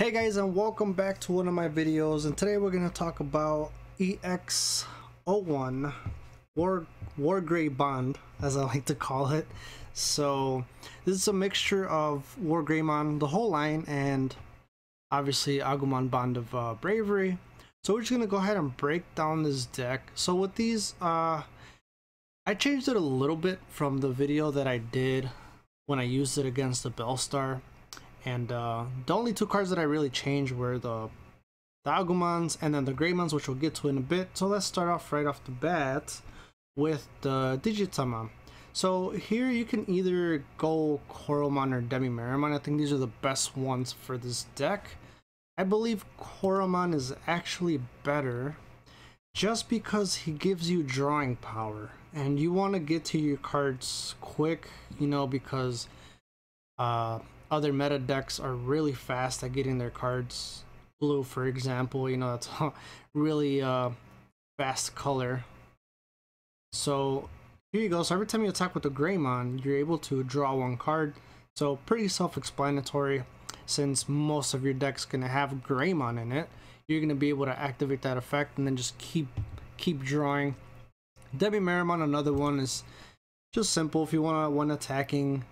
Hey guys and welcome back to one of my videos and today we're going to talk about EX01 War, War Grey Bond as I like to call it. So this is a mixture of War Greymon, the whole line, and obviously Agumon Bond of uh, Bravery. So we're just going to go ahead and break down this deck. So with these, uh, I changed it a little bit from the video that I did when I used it against the Bellstar and uh, the only two cards that I really changed were the, the Agumons and then the Greymons, which we'll get to in a bit. So let's start off right off the bat with the Digitama. So here you can either go Koromon or Demi-Meramon. I think these are the best ones for this deck. I believe Koromon is actually better just because he gives you drawing power and you want to get to your cards quick, you know, because uh, other meta decks are really fast at getting their cards. Blue for example you know that's really uh fast color. So here you go. So every time you attack with the greymon you're able to draw one card. So pretty self-explanatory. Since most of your deck's gonna have greymon in it you're gonna be able to activate that effect and then just keep keep drawing. Demi Meramon, another one is just simple. If you want to when attacking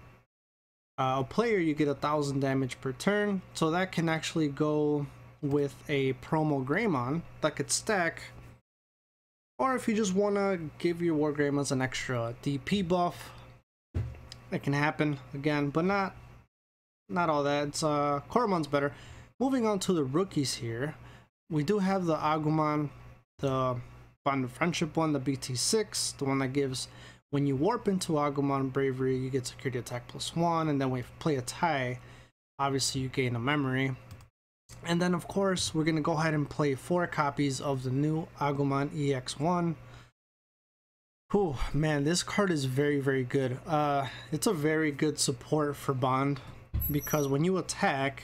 uh, a player you get a thousand damage per turn so that can actually go with a promo Greymon that could stack. Or if you just want to give your War Greymons an extra DP buff it can happen again but not not all that. It's uh Koromon's better. Moving on to the rookies here we do have the Agumon the Bond of Friendship one the BT6 the one that gives when you warp into Agumon Bravery, you get security attack plus one, and then you play a Tai, obviously you gain a memory. And then of course, we're gonna go ahead and play four copies of the new Agumon EX1. Whew, man, this card is very, very good. Uh, it's a very good support for Bond because when you attack,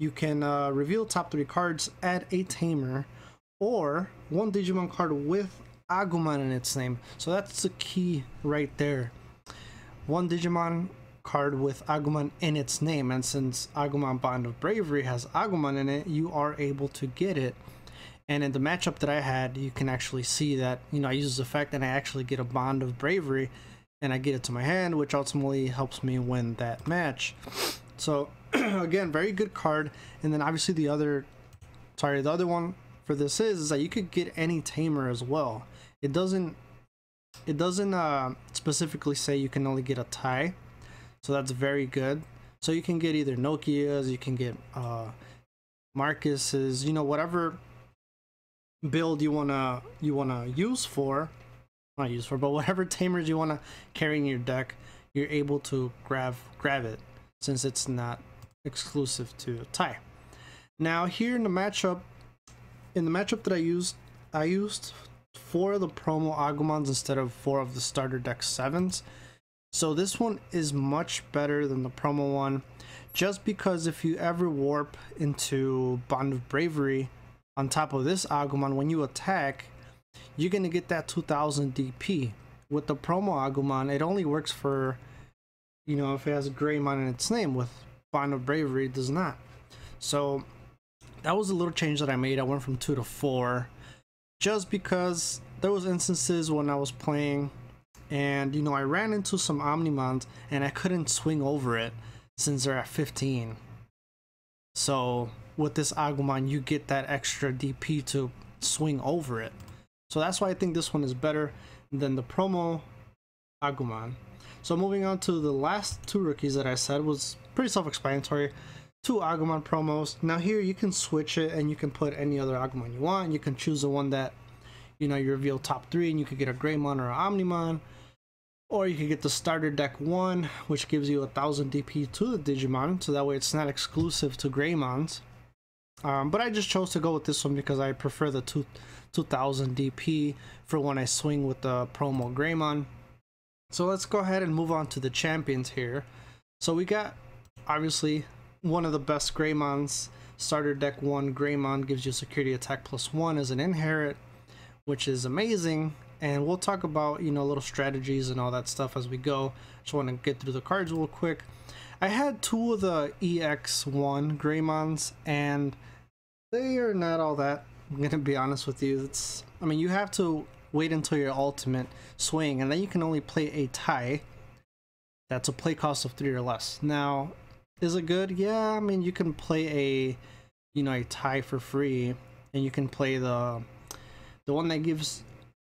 you can uh, reveal top three cards, add a Tamer, or one Digimon card with Agumon in its name. So that's the key right there. One Digimon card with Agumon in its name, and since Agumon Bond of Bravery has Agumon in it, you are able to get it. And in the matchup that I had, you can actually see that, you know, I use this effect and I actually get a Bond of Bravery and I get it to my hand, which ultimately helps me win that match. So, again, very good card. And then obviously the other, sorry, the other one for this is, is that you could get any Tamer as well it doesn't it doesn't uh, specifically say you can only get a Tai so that's very good. So you can get either nokia's you can get uh marcus's you know whatever build you want to you want to use for not use for but whatever tamers you want to carry in your deck you're able to grab grab it since it's not exclusive to Tai now here in the matchup in the matchup that i used i used four of the promo Agumons instead of four of the starter deck sevens. So this one is much better than the promo one, just because if you ever warp into Bond of Bravery on top of this Agumon, when you attack, you're gonna get that 2000 DP. With the promo Agumon, it only works for, you know, if it has Greymon in its name. With Bond of Bravery, it does not. So that was a little change that I made. I went from two to four just because there was instances when I was playing and you know I ran into some Omnimons and I couldn't swing over it since they're at 15. So with this Agumon you get that extra DP to swing over it. So that's why I think this one is better than the promo Agumon. So moving on to the last two rookies that I said was pretty self-explanatory. Two Agumon promos. Now here you can switch it and you can put any other Agumon you want. You can choose the one that you know, you reveal top three and you could get a Greymon or an Omnimon. Or you could get the starter deck one, which gives you a thousand DP to the Digimon, so that way it's not exclusive to Greymons. Um, but I just chose to go with this one because I prefer the two, 2000 DP for when I swing with the promo Greymon. So let's go ahead and move on to the champions here. So we got, obviously, one of the best Greymons. Starter deck 1 Greymon gives you security attack plus 1 as an inherit which is amazing. And we'll talk about, you know, little strategies and all that stuff as we go. Just want to get through the cards real quick. I had two of the EX1 Greymons, and they are not all that. I'm gonna be honest with you. It's, I mean, you have to wait until your ultimate swing, and then you can only play a Tai. That's a play cost of three or less. Now, is it good? Yeah, I mean, you can play a, you know, a Tai for free, and you can play the, the one that gives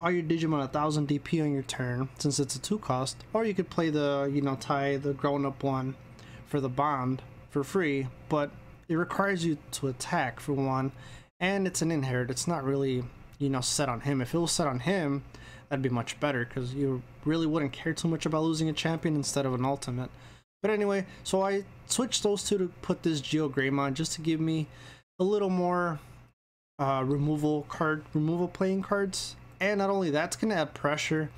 all your Digimon a thousand DP on your turn, since it's a two cost, or you could play the, you know, Tai the grown up one for the bond for free, but it requires you to attack for one, and it's an inherit. It's not really, you know, set on him. If it was set on him, that'd be much better because you really wouldn't care too much about losing a champion instead of an ultimate. But anyway, so I switched those two to put this Geo Greymon just to give me a little more uh, removal card, removal playing cards. And not only that, it's going to add pressure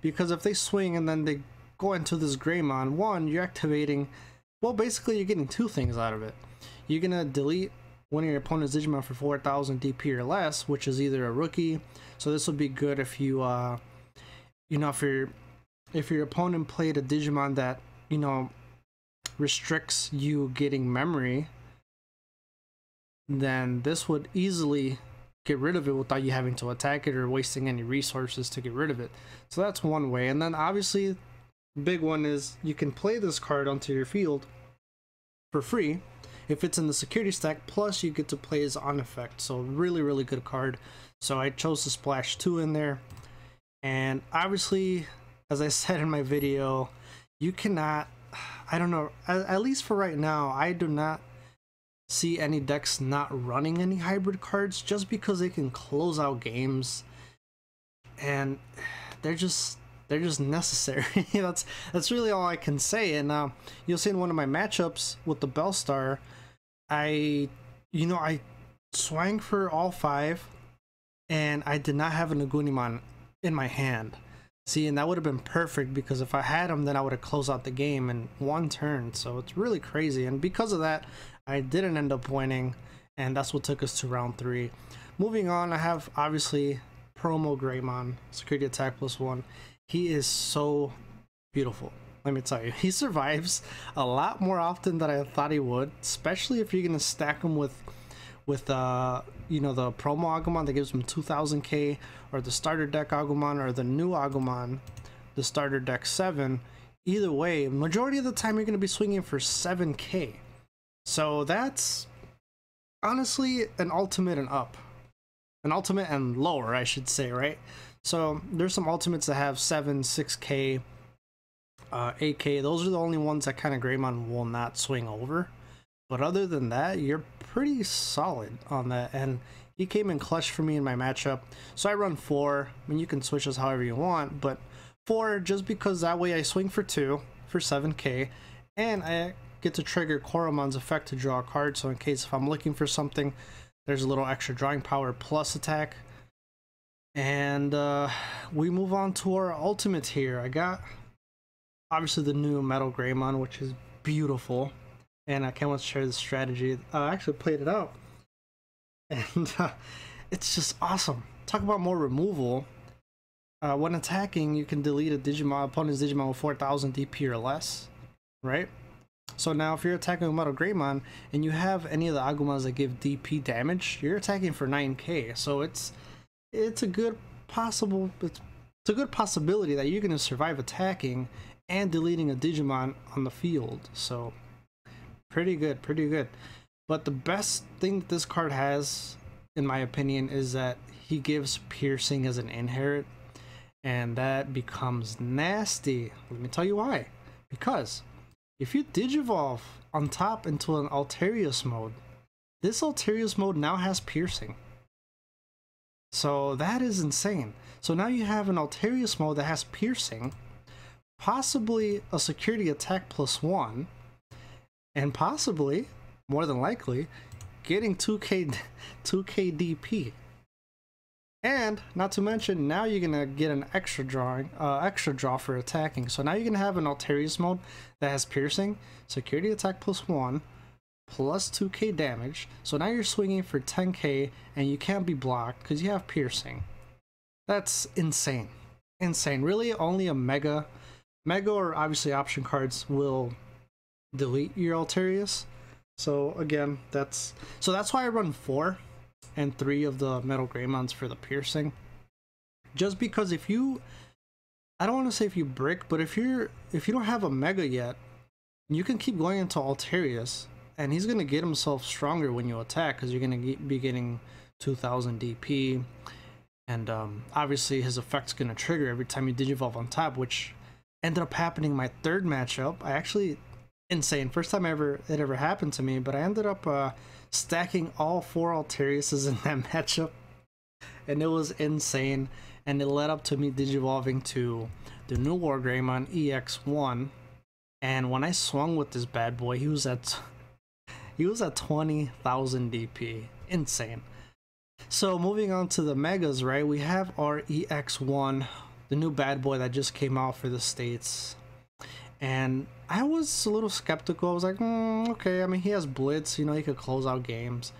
because if they swing and then they go into this Greymon, one, you're activating well, basically, you're getting two things out of it. You're gonna delete one of your opponent's Digimon for 4,000 DP or less, which is either a rookie. So this would be good if you, uh, you know, if your if your opponent played a Digimon that you know restricts you getting memory, then this would easily get rid of it without you having to attack it or wasting any resources to get rid of it. So that's one way. And then obviously big one is you can play this card onto your field for free if it's in the security stack plus you get to play as on effect so really really good card so i chose to splash two in there and obviously as i said in my video you cannot i don't know at, at least for right now i do not see any decks not running any hybrid cards just because they can close out games and they're just they're just necessary. that's that's really all I can say. And uh, you'll see in one of my matchups with the Bellstar, I, you know, I swang for all five, and I did not have an Agunimon in my hand. See, and that would have been perfect because if I had him, then I would have closed out the game in one turn. So it's really crazy. And because of that, I didn't end up winning, and that's what took us to round three. Moving on, I have obviously promo Greymon, security attack plus one he is so beautiful. Let me tell you, he survives a lot more often than I thought he would, especially if you're gonna stack him with with uh you know the promo Agumon that gives him 2000k or the starter deck Agumon or the new Agumon, the starter deck 7. Either way, majority of the time you're going to be swinging for 7k. So that's honestly an ultimate and up. An ultimate and lower, I should say, right? So there's some ultimates that have 7, 6k, uh, 8k. Those are the only ones that kind of Greymon will not swing over. But other than that, you're pretty solid on that. And he came in clutch for me in my matchup. So I run 4. I mean, you can switch this however you want. But 4 just because that way I swing for 2 for 7k. And I get to trigger Koromon's effect to draw a card. So in case if I'm looking for something, there's a little extra drawing power plus attack. And uh, we move on to our ultimate here. I got obviously the new Metal Greymon, which is beautiful. And I can't wait to share the strategy. I actually played it out. And uh, it's just awesome. Talk about more removal. Uh, when attacking, you can delete a Digimon, opponent's Digimon with 4000 DP or less, right? So now if you're attacking a Metal Greymon and you have any of the Agumons that give DP damage, you're attacking for 9k. So it's it's a good possible it's, it's a good possibility that you're going to survive attacking and deleting a Digimon on the field. So pretty good, pretty good. But the best thing this card has, in my opinion, is that he gives piercing as an inherit. And that becomes nasty. Let me tell you why. Because if you Digivolve on top into an Alterous mode, this Alterous mode now has piercing. So that is insane. So now you have an Alterous mode that has piercing, possibly a security attack plus one, and possibly, more than likely, getting 2k 2k DP. And not to mention, now you're gonna get an extra drawing, uh, extra draw for attacking. So now you're gonna have an Alterous mode that has piercing, security attack plus one, plus 2k damage. So now you're swinging for 10k and you can't be blocked because you have piercing. That's insane. Insane. Really, only a mega, mega or obviously option cards will delete your Alterous. So again, that's so that's why I run four and three of the Metal Greymons for the piercing. Just because if you I don't want to say if you brick, but if you're if you don't have a mega yet, you can keep going into Alterous, and he's gonna get himself stronger when you attack because you're gonna be getting 2000 DP, and um, obviously his effect's gonna trigger every time you digivolve on top, which ended up happening my third matchup. I actually insane first time ever it ever happened to me, but I ended up uh, stacking all four Alterouses in that matchup, and it was insane and it led up to me digivolving to the new War Greymon EX1. And when I swung with this bad boy, he was at he was at 20,000 DP. Insane. So moving on to the megas, right? We have our EX1, the new bad boy that just came out for the states. And I was a little skeptical. I was like, mm, okay, I mean, he has blitz, you know, he could close out games.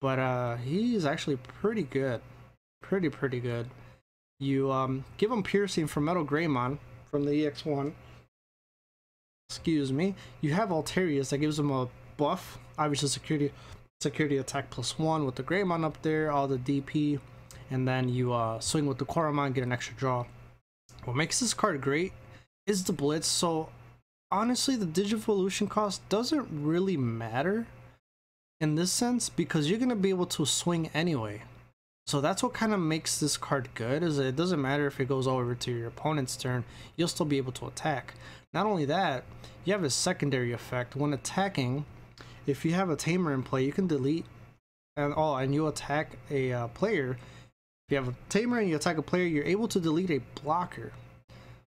But uh, he's actually pretty good. Pretty, pretty good. You um, give him piercing from Metal Greymon from the EX1. Excuse me. You have Alterous that gives him a buff. Obviously, security security attack plus one with the Greymon up there, all the DP, and then you uh, swing with the Koromon, get an extra draw. What makes this card great is the Blitz. So honestly, the Digivolution cost doesn't really matter in this sense because you're gonna be able to swing anyway. So that's what kind of makes this card good, is it doesn't matter if it goes over to your opponent's turn, you'll still be able to attack. Not only that, you have a secondary effect. When attacking, if you have a tamer in play, you can delete and oh, and you attack a uh, player. If you have a tamer and you attack a player, you're able to delete a blocker.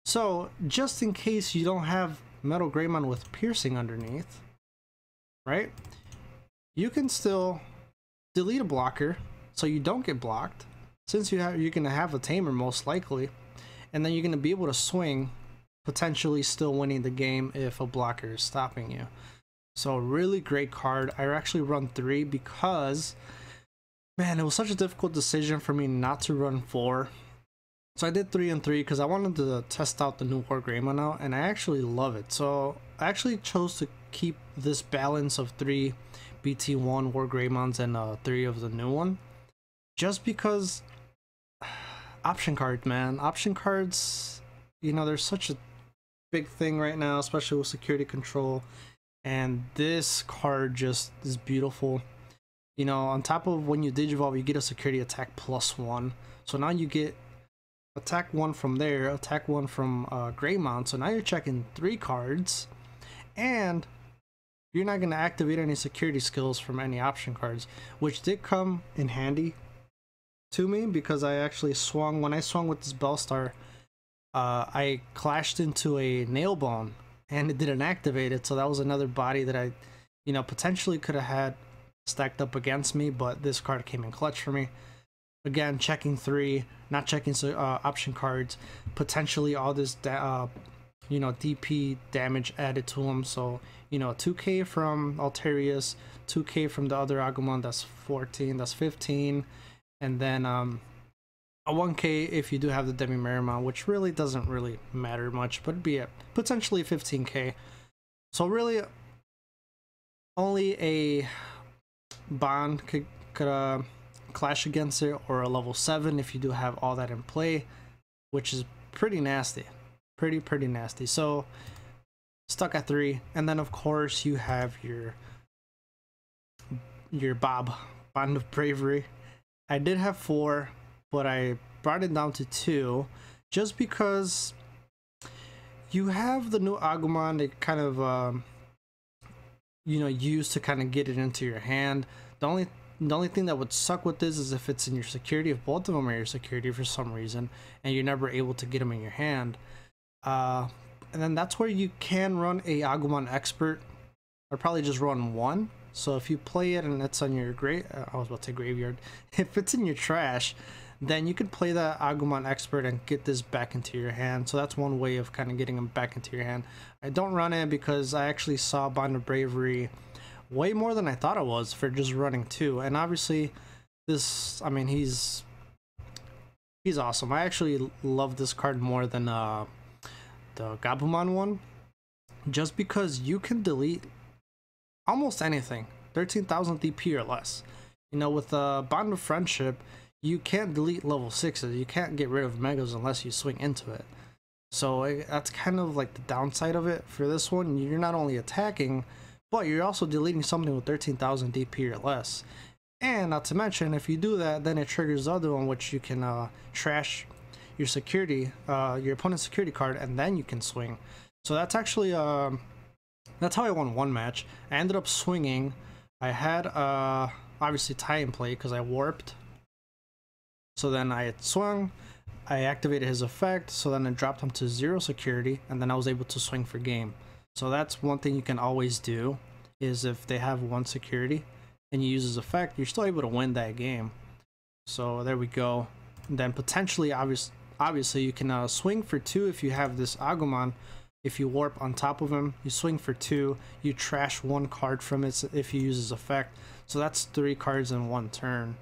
So just in case you don't have Metal Greymon with piercing underneath, right? You can still delete a blocker so you don't get blocked since you have you're gonna have a tamer most likely and then you're gonna be able to swing potentially still winning the game if a blocker is stopping you so really great card i actually run three because man it was such a difficult decision for me not to run four so i did three and three because i wanted to test out the new war greymon now and i actually love it so i actually chose to keep this balance of three bt1 war greymons and uh, three of the new one just because option cards, man. Option cards, you know, there's such a big thing right now, especially with security control. And this card just is beautiful. You know, on top of when you digivolve, you get a security attack plus one. So now you get attack one from there, attack one from uh, Greymon. So now you're checking three cards. And you're not going to activate any security skills from any option cards, which did come in handy to me because I actually swung when I swung with this Bellstar. Uh, I clashed into a nail bone and it didn't activate it, so that was another body that I, you know, potentially could have had stacked up against me, but this card came in clutch for me. Again, checking three, not checking uh, option cards, potentially all this, uh, you know, DP damage added to them. So, you know, 2k from Alterous, 2k from the other Agumon, that's 14, that's 15 and then um, a 1k if you do have the Demi Meramon, which really doesn't really matter much, but be it potentially 15k. So really, only a bond could, could uh, clash against it, or a level 7 if you do have all that in play, which is pretty nasty. Pretty, pretty nasty. So, stuck at 3, and then of course you have your your Bob, Bond of Bravery, I did have four, but I brought it down to two just because you have the new Agumon that kind of um, you know use to kind of get it into your hand. The only the only thing that would suck with this is if it's in your security, if both of them are your security for some reason, and you're never able to get them in your hand. Uh, and then that's where you can run a Agumon Expert. I'd probably just run one so if you play it and it's on your great, uh, I was about to say graveyard. If it's in your trash, then you could play the Agumon Expert and get this back into your hand. So that's one way of kind of getting them back into your hand. I don't run it because I actually saw Bond of Bravery way more than I thought it was for just running two. And obviously, this, I mean, he's he's awesome. I actually love this card more than uh, the Gabumon one just because you can delete almost anything 13,000 DP or less. You know, with a Bond of Friendship, you can't delete level 6s. You can't get rid of Megas unless you swing into it. So it, that's kind of like the downside of it for this one. You're not only attacking, but you're also deleting something with 13,000 DP or less. And not to mention, if you do that, then it triggers the other one, which you can uh, trash your security, uh, your opponent's security card, and then you can swing. So that's actually, uh, that's how I won one match. I ended up swinging. I had, uh, obviously, Tai in play because I warped. So then I had swung. I activated his effect, so then I dropped him to zero security, and then I was able to swing for game. So that's one thing you can always do, is if they have one security, and you use his effect, you're still able to win that game. So there we go. And then potentially, obvious, obviously, you can uh, swing for two if you have this Agumon. If you warp on top of him, you swing for two. You trash one card from it if you use his effect. So that's three cards in one turn.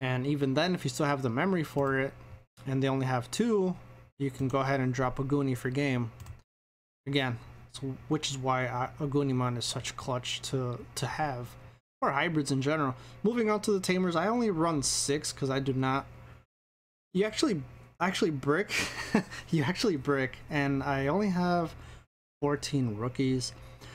And even then, if you still have the memory for it, and they only have two, you can go ahead and drop a Goonie for game. Again, which is why uh, a Goonimon is such clutch to, to have. Or hybrids in general. Moving on to the Tamers, I only run six because I do not... You actually actually brick. you actually brick. And I only have 14 rookies.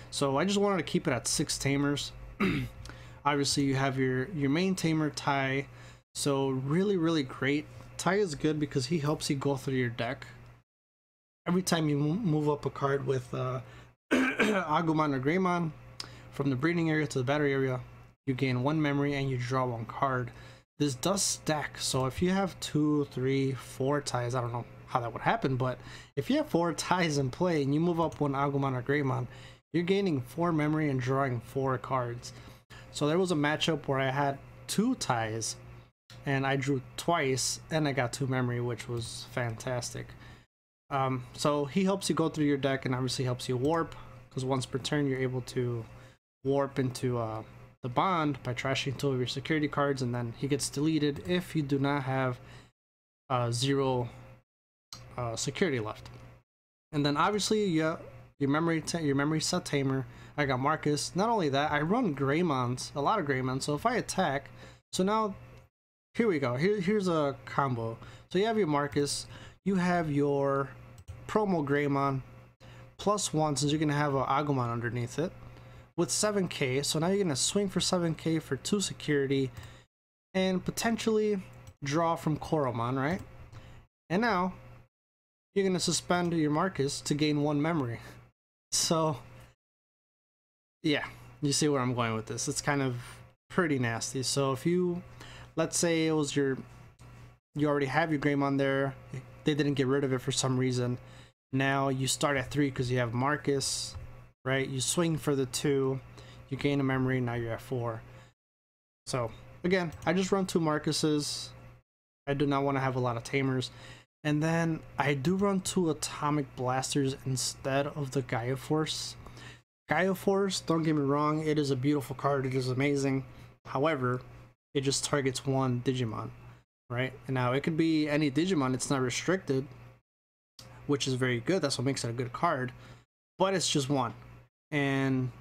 So I just wanted to keep it at six Tamers. Obviously, you have your, your main Tamer, Tai. So really, really great. Tai is good because he helps you go through your deck. Every time you move up a card with uh, Agumon or Greymon, from the breeding area to the battle area, you gain one memory and you draw one card. This does stack, so if you have two, three, four Tais, I don't know how that would happen, but if you have four Tais in play and you move up one Agumon or Greymon, you're gaining four memory and drawing four cards. So there was a matchup where I had two Tais and I drew twice and I got two memory, which was fantastic. Um, so he helps you go through your deck and obviously helps you warp because once per turn you're able to warp into uh, the bond by trashing two of your security cards and then he gets deleted if you do not have uh, zero uh, security left. And then obviously you, your memory your memory set tamer. I got Marcus. Not only that, I run Greymons, a lot of Greymons. So if I attack, so now here we go. Here, here's a combo. So you have your Marcus, you have your promo Greymon, plus one since you're going to have an Agumon underneath it, with 7k. So now you're going to swing for 7k for 2 security, and potentially draw from Koromon, right? And now, you're going to suspend your Marcus to gain 1 memory. So, yeah, you see where I'm going with this. It's kind of pretty nasty. So if you let's say it was your you already have your Greymon there they didn't get rid of it for some reason now you start at three because you have Marcus right? You swing for the two you gain a memory now you're at four. So again I just run two Marcuses. I do not want to have a lot of tamers. And then I do run two atomic blasters instead of the Gaia Force. Gaia Force don't get me wrong it is a beautiful card it is amazing. However it just targets one Digimon, right? And now it could be any Digimon, it's not restricted, which is very good. That's what makes it a good card, but it's just one. And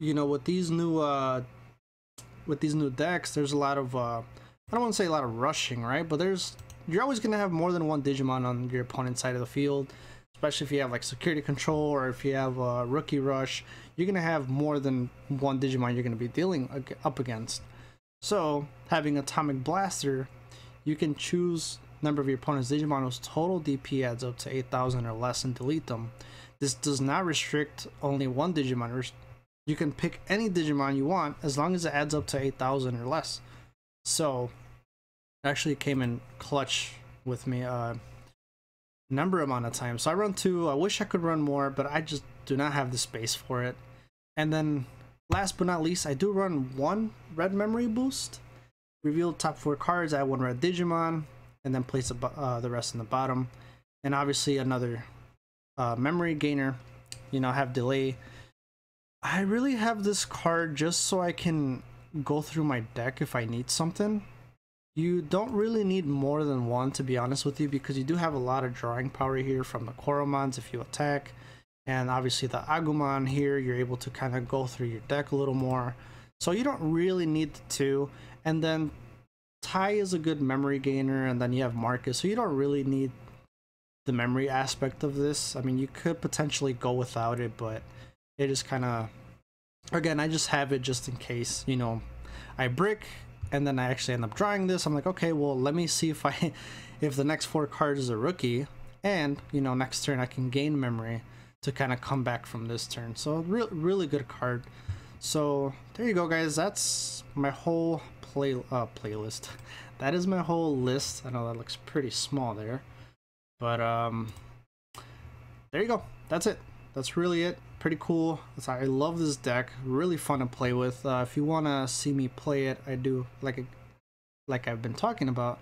you know, with these new uh with these new decks, there's a lot of uh I don't want to say a lot of rushing, right? But there's you're always gonna have more than one Digimon on your opponent's side of the field, especially if you have like security control or if you have a rookie rush. You're gonna have more than one Digimon you're gonna be dealing up against. So, having Atomic Blaster, you can choose number of your opponent's Digimon whose total DP adds up to 8,000 or less and delete them. This does not restrict only one Digimon. You can pick any Digimon you want as long as it adds up to 8,000 or less. So, actually came in clutch with me a uh, number amount of times. So I run two. I wish I could run more, but I just do not have the space for it. And then Last but not least, I do run one red memory boost. Reveal top four cards, add one red Digimon, and then place uh, the rest in the bottom. And obviously another uh, memory gainer, you know, have delay. I really have this card just so I can go through my deck if I need something. You don't really need more than one to be honest with you because you do have a lot of drawing power here from the Koromons if you attack and obviously the Agumon here, you're able to kind of go through your deck a little more. So you don't really need the two. And then Tai is a good memory gainer, and then you have Marcus, so you don't really need the memory aspect of this. I mean, you could potentially go without it, but it is kind of again, I just have it just in case, you know, I brick and then I actually end up drawing this. I'm like, okay, well, let me see if I, if the next four cards is a rookie, and you know, next turn I can gain memory to kind of come back from this turn. So really, really good card. So there you go, guys. That's my whole play uh, playlist. That is my whole list. I know that looks pretty small there, but um, there you go. That's it. That's really it pretty cool. I love this deck. Really fun to play with. Uh, if you want to see me play it, I do like a, like I've been talking about.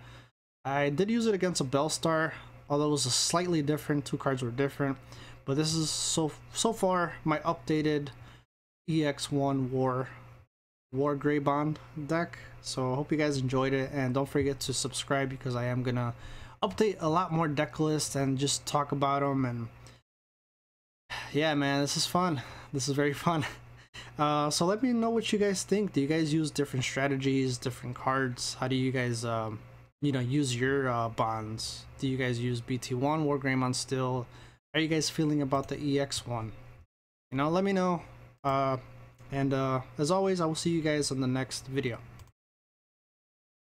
I did use it against a Bellstar, although it was a slightly different. Two cards were different, but this is so so far my updated EX1 War War Greybond deck. So I hope you guys enjoyed it, and don't forget to subscribe because I am gonna update a lot more deck lists and just talk about them and yeah, man, this is fun. This is very fun. Uh, so let me know what you guys think. Do you guys use different strategies, different cards? How do you guys, um, you know, use your uh, bonds? Do you guys use BT1 War Greymon still? How are you guys feeling about the EX one? You know, let me know. Uh, and uh, as always, I will see you guys on the next video.